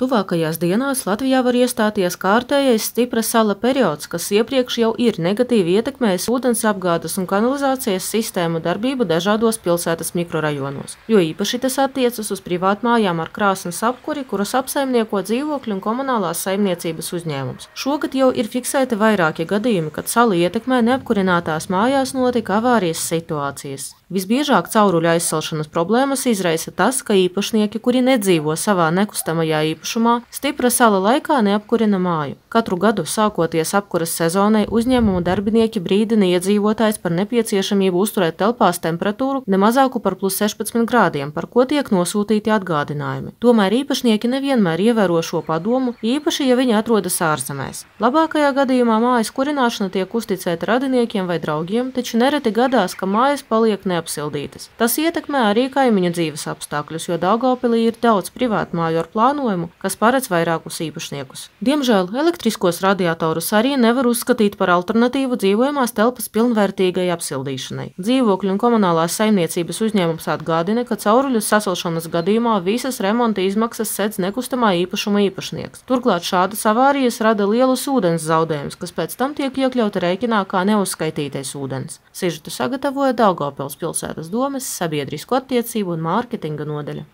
Tuvākajās dienās Latvijā var iestāties kārtējais stipra sala periods, kas iepriekš jau ir negatīvi ietekmējis ūdens apgādes un kanalizācijas sistēmu darbību dažādos pilsētas mikrorajonos. Jo īpaši tas attiecas uz privātmājām ar krāsnes apkuri, kuras apsaimnieko dzīvokļu un komunālās saimniecības uzņēmums. Šogad jau ir fiksēti vairāki gadījumi, kad salu ietekmē neapkurinātās mājās notika avārijas situācijas. Visbiežāk cauruļu aizsalšanas problēmas izraisa tas, ka īpašnieki, kuri nedzīvo savā nekustamajā īpašumā, stipra sala laikā neapkurina māju. Katru gadu, sākoties apkuras sezonai, uzņēmuma darbinieki brīdina iedzīvotājs par nepieciešamību uzturēt telpās temperatūru ne mazāku par plus 16 grādiem, par ko tiek nosūtīti atgādinājumi. Tomēr īpašnieki nevienmēr ievēro šo padomu, īpaši, ja viņi atrodas ārzemēs. Labākajā gadījumā mājas kurināšana tiek uzticēta radiniekiem vai draugiem, taču nereti gadās, ka mājas paliek neapsildītas. Tas ietekmē arī kaimiņu dzīves apstākļus, jo Daugopilī ir daudz privātu māju ar plānojumu, kas paredz vairākus īpašniekus. Diemžēl elektriskos radiatorus arī nevar uzskatīt par alternatīvu dzīvojamās telpas pilnvērtīgai apsildīšanai. Dzīvokļu un komunālās saimniecības uzņēmums atgādina, ka cauruļu sasilšanas gadījumā visas remonta izmaksas sedz nekustamā īpašuma īpašnieks. Turklāt šādas avārijas rada lielus ūdens zaudējumus, kas pēc tam tiek iekļauti rēķinā kā neuzskaitītais ūdens. Sižetu sagatavoja Daugopils pilsētas domes sabiedrisko attiecību un mārketinga nodaļa.